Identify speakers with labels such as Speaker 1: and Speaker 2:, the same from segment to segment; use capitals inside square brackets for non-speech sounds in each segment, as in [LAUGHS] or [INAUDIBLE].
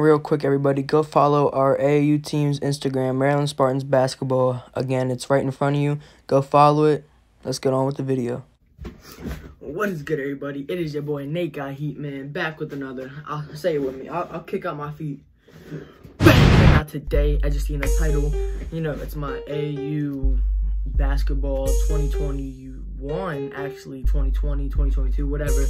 Speaker 1: real quick, everybody, go follow our AAU team's Instagram, Maryland Spartans Basketball. Again, it's right in front of you. Go follow it. Let's get on with the video. What is good, everybody? It is your boy NateGotHeat Man back with another. I'll say it with me. I'll, I'll kick out my feet. Not today. I just seen the title. You know, it's my AAU basketball 2021, actually 2020, 2022, whatever.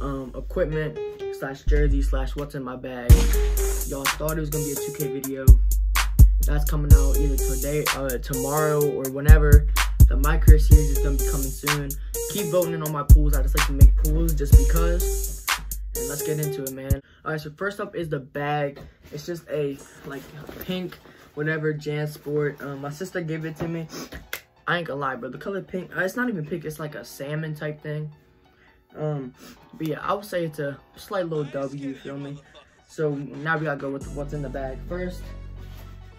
Speaker 1: Um, equipment slash jersey slash what's in my bag. Y'all thought it was gonna be a 2K video. That's coming out either today, uh, tomorrow, or whenever. The My Career series is gonna be coming soon. Keep voting in on my pools. I just like to make pools just because. And let's get into it, man. All right, so first up is the bag. It's just a like pink, whatever JanSport. Um, my sister gave it to me. I ain't gonna lie, bro. The color pink, uh, it's not even pink. It's like a salmon type thing. Um, but yeah, I would say it's a slight little W, you feel me? So now we gotta go with what's in the bag. First,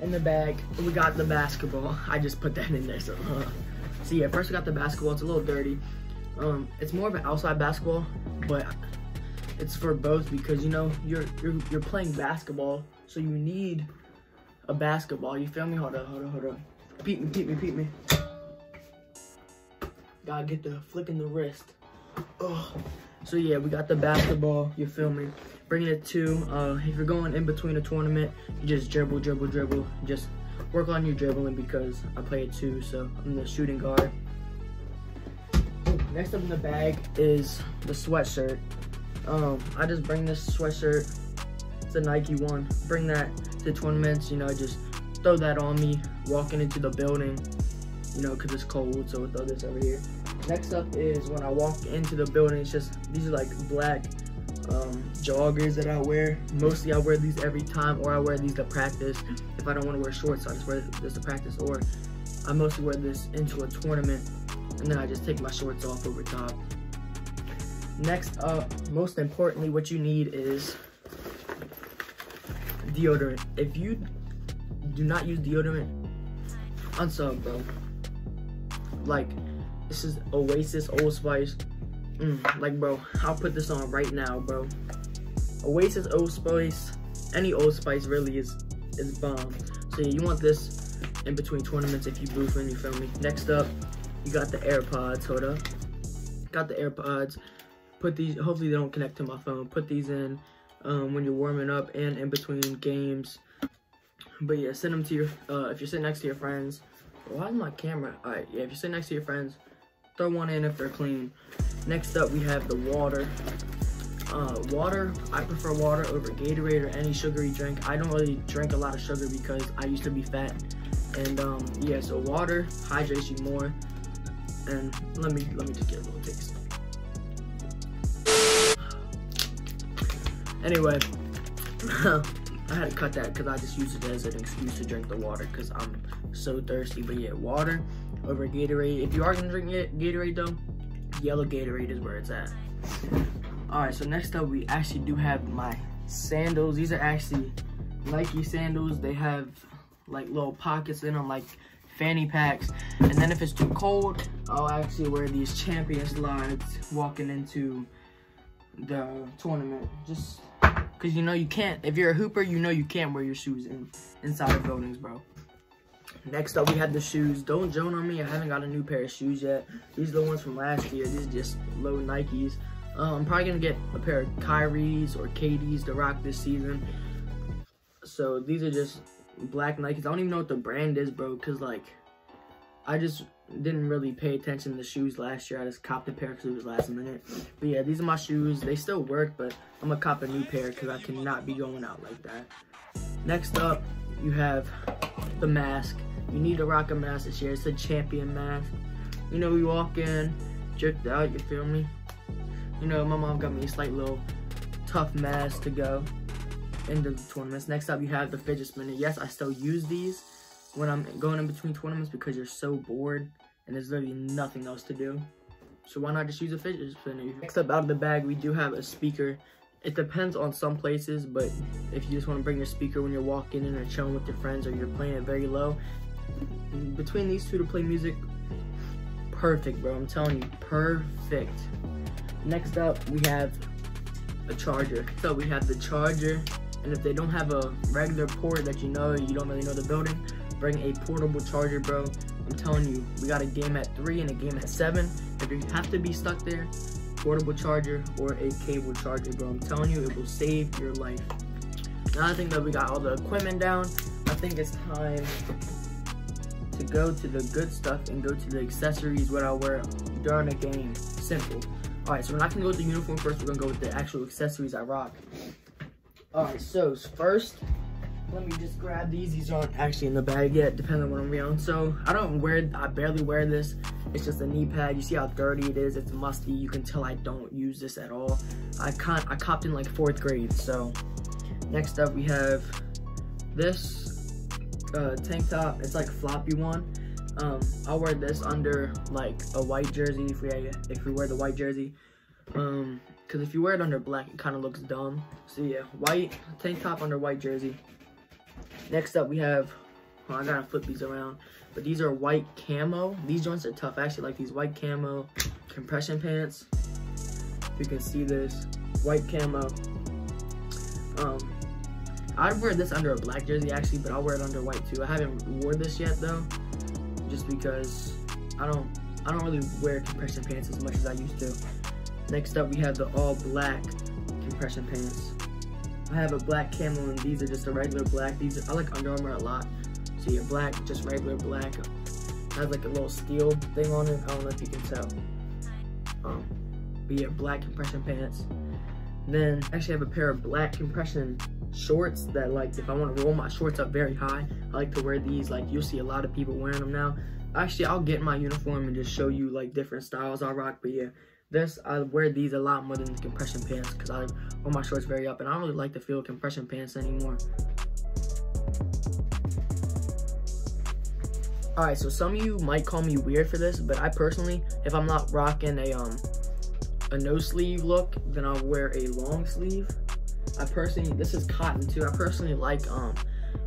Speaker 1: in the bag, we got the basketball. I just put that in there, so. Uh, so yeah, first we got the basketball. It's a little dirty. Um, it's more of an outside basketball, but it's for both because you know you're you're you're playing basketball, so you need a basketball. You feel me? Hold on, hold on, hold on. Peep me, peep me, peep me. Gotta get the flicking the wrist. Oh. So yeah, we got the basketball. You feel me? Bringing it to. Uh, if you're going in between a tournament, you just dribble, dribble, dribble. Just work on your dribbling because I play it too. So I'm the shooting guard. Next up in the bag is the sweatshirt. Um, I just bring this sweatshirt. It's a Nike one. Bring that to tournaments. You know, just throw that on me walking into the building. You know, cause it's cold, so we throw this over here. Next up is when I walk into the building. It's just these are like black um, joggers that I wear. Mostly I wear these every time, or I wear these to practice. If I don't want to wear shorts, I just wear this to practice, or I mostly wear this into a tournament, and then I just take my shorts off over top. Next up, most importantly, what you need is deodorant. If you do not use deodorant, unsub, bro. Like, this is Oasis Old Spice. Mm, like, bro, I'll put this on right now, bro. Oasis Old Spice, any Old Spice really is is bomb. So yeah, you want this in between tournaments if you boofing, you feel me? Next up, you got the AirPods, hold up. Got the AirPods. Put these, hopefully they don't connect to my phone. Put these in um, when you're warming up and in between games. But yeah, send them to your, uh, if you're sitting next to your friends. Why is my camera? All right, yeah, if you're sitting next to your friends, throw one in if they're clean. Next up, we have the water. Uh, water, I prefer water over Gatorade or any sugary drink. I don't really drink a lot of sugar because I used to be fat. And um, yeah, so water hydrates you more. And let me let me just get a little taste. Anyway, [LAUGHS] I had to cut that because I just used it as an excuse to drink the water because I'm so thirsty. But yeah, water over Gatorade. If you are gonna drink Gatorade though, yellow Gatorade is where it's at. All right, so next up we actually do have my sandals. These are actually Nike sandals. They have like little pockets in them, like fanny packs. And then if it's too cold, I'll actually wear these champion slides walking into the tournament. Just because you know you can't, if you're a hooper, you know you can't wear your shoes in inside of buildings, bro. Next up, we have the shoes. Don't joan on me. I haven't got a new pair of shoes yet. These are the ones from last year. These are just low Nikes. Um, I'm probably going to get a pair of Kyrie's or KD's to rock this season. So these are just black Nikes. I don't even know what the brand is, bro, because, like, I just didn't really pay attention to the shoes last year. I just copped a pair because it was last minute. But yeah, these are my shoes. They still work, but I'm going to cop a new pair because I cannot be going out like that. Next up, you have the mask. You need to rock a mask this year. It's a champion mask. You know, we walk in, jerked out, you feel me? You know, my mom got me a slight little tough mask to go into the tournaments. Next up, you have the fidget spinner. Yes, I still use these when I'm going in between tournaments because you're so bored and there's literally nothing else to do. So why not just use a fidget spinner? Next up out of the bag, we do have a speaker. It depends on some places, but if you just want to bring your speaker when you're walking in or chilling with your friends or you're playing it very low, between these two to play music, perfect, bro. I'm telling you, perfect. Next up, we have a charger. So we have the charger And if they don't have a regular port that you know, you don't really know the building, bring a portable charger, bro. I'm telling you, we got a game at three and a game at seven. If you have to be stuck there, portable charger or a cable charger, bro. I'm telling you, it will save your life. Now I think that we got all the equipment down. I think it's time to go to the good stuff and go to the accessories what I wear during a game. Simple. Alright, so we're not gonna go with the uniform first, we're gonna go with the actual accessories I rock. Alright, so first, let me just grab these. These aren't actually in the bag yet, depending on what I'm wearing. So I don't wear, I barely wear this. It's just a knee pad. You see how dirty it is. It's musty. You can tell I don't use this at all. I I copped in like fourth grade. So next up we have this uh, tank top. It's like floppy one. Um, I'll wear this under like a white jersey if we if we wear the white jersey. Um, cause if you wear it under black, it kind of looks dumb. So yeah, white tank top under white jersey. Next up, we have, well, I gotta flip these around, but these are white camo. These joints are tough. I actually like these white camo compression pants. If you can see this, white camo. Um, I'd wear this under a black jersey actually, but I'll wear it under white too. I haven't wore this yet though, just because I don't, I don't really wear compression pants as much as I used to. Next up, we have the all black compression pants. I have a black camo and these are just a regular black. These are, I like Under Armour a lot. So yeah, black, just regular black. Has like a little steel thing on it. I don't know if you can tell. Um, but black compression pants. Then I actually have a pair of black compression shorts that like if I want to roll my shorts up very high, I like to wear these. Like you'll see a lot of people wearing them now. Actually, I'll get my uniform and just show you like different styles I rock. But yeah, this, I wear these a lot more than the compression pants because I wear my shorts very up and I don't really like to feel compression pants anymore. Alright, so some of you might call me weird for this, but I personally, if I'm not rocking a um a no sleeve look, then I'll wear a long sleeve. I personally, this is cotton too. I personally like um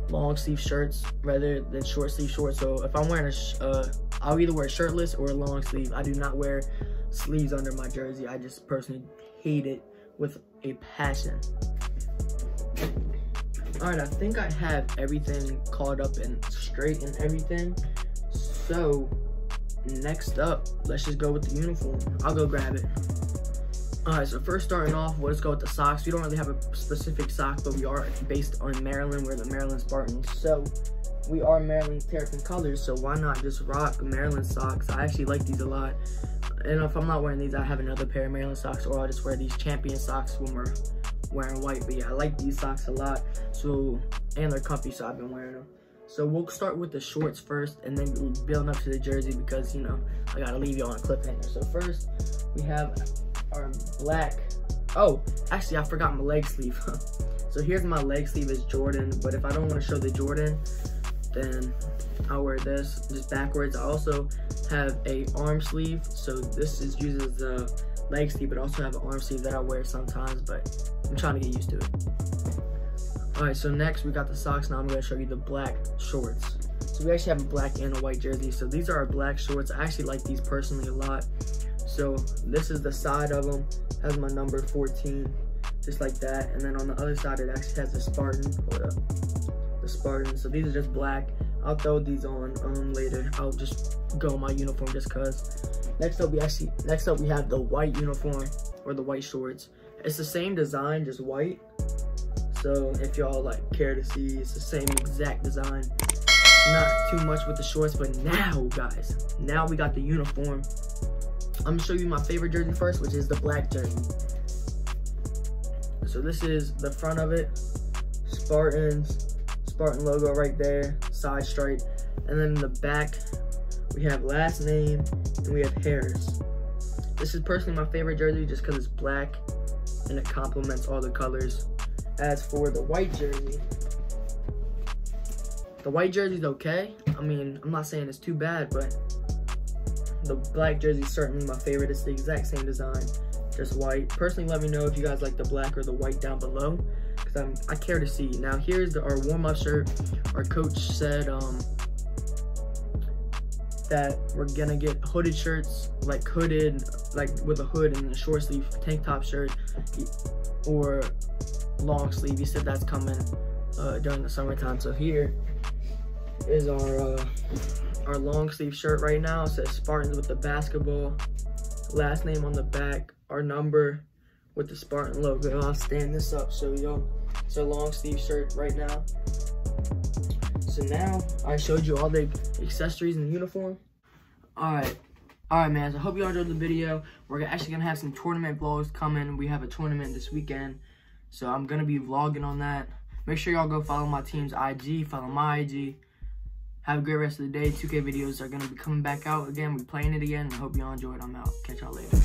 Speaker 1: long sleeve shirts rather than short sleeve shorts. So if I'm wearing a, uh, I'll either wear shirtless or a long sleeve. I do not wear sleeves under my jersey. I just personally hate it with a passion. All right, I think I have everything caught up and straight and everything. So next up, let's just go with the uniform. I'll go grab it. All right, so first starting off, let's go with the socks. We don't really have a specific sock, but we are based on Maryland. We're the Maryland Spartans. So we are Maryland Terrapin colors, so why not just rock Maryland socks? I actually like these a lot and if I'm not wearing these, I have another pair of Maryland socks, or I'll just wear these champion socks when we're wearing white. But yeah, I like these socks a lot. So, and they're comfy, so I've been wearing them. So we'll start with the shorts first, and then we'll build up to the jersey because, you know, I gotta leave you on a cliffhanger. So first, we have our black, oh, actually I forgot my leg sleeve. [LAUGHS] so here's my leg sleeve is Jordan, but if I don't wanna show the Jordan, then I'll wear this just backwards. I also have a arm sleeve. So this is uses the leg sleeve, but also have an arm sleeve that I wear sometimes, but I'm trying to get used to it. All right, so next we got the socks. Now I'm gonna show you the black shorts. So we actually have a black and a white jersey. So these are our black shorts. I actually like these personally a lot. So this is the side of them, has my number 14, just like that. And then on the other side, it actually has the Spartan, hold up, the Spartan. So these are just black. I'll throw these on um, later. I'll just go my uniform just cause. Next up, we actually, next up we have the white uniform or the white shorts. It's the same design, just white. So if y'all like care to see, it's the same exact design. Not too much with the shorts, but now guys, now we got the uniform. I'm gonna show you my favorite jersey first, which is the black jersey. So this is the front of it, Spartans, Spartan logo right there, side stripe. And then the back, we have last name and we have Harris. This is personally my favorite jersey just because it's black and it complements all the colors. As for the white jersey, the white jersey is okay. I mean, I'm not saying it's too bad, but the black jersey is certainly my favorite. It's the exact same design, just white. Personally, let me know if you guys like the black or the white down below because I'm I care to see. Now here's the, our warm up shirt. Our coach said um, that we're gonna get hooded shirts, like hooded, like with a hood and a short sleeve tank top shirt, or long sleeve. He said that's coming uh, during the summertime. So here is our uh, our long sleeve shirt right now. It says Spartans with the basketball last name on the back, our number with the Spartan logo. I'll stand this up so y'all. It's a long sleeve shirt right now. So now I showed you all the accessories and uniform. All right, all right, man. So I hope you all enjoyed the video. We're actually gonna have some tournament vlogs coming. We have a tournament this weekend, so I'm gonna be vlogging on that. Make sure y'all go follow my team's IG, follow my IG. Have a great rest of the day. 2K videos are gonna be coming back out again. We're playing it again. I hope y'all enjoyed. I'm out. Catch y'all later.